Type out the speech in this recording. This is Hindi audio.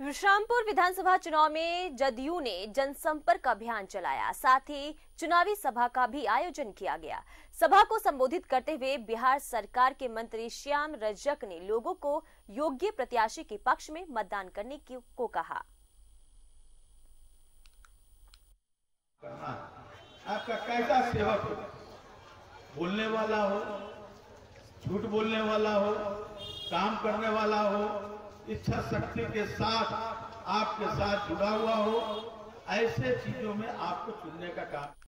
विश्रामपुर विधानसभा चुनाव में जदयू ने जनसंपर्क अभियान चलाया। साथ ही चुनावी सभा का भी आयोजन किया गया। सभा को संबोधित करते हुए बिहार सरकार के मंत्री श्याम रजक ने लोगों को योग्य प्रत्याशी के पक्ष में मतदान करने की- को कहा। आपका कैसा सेवक हो? बोलने वाला हो, झूठ बोलने वाला हो, काम करने वाला हो इच्छा शक्ति के साथ आपके साथ जुड़ा हुआ हो, ऐसे चीज़ों में आपको चुनने का काम